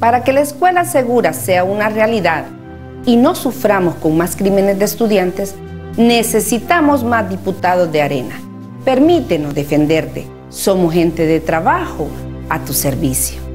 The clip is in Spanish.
Para que la escuela segura sea una realidad y no suframos con más crímenes de estudiantes, necesitamos más diputados de arena. Permítenos defenderte. Somos gente de trabajo a tu servicio.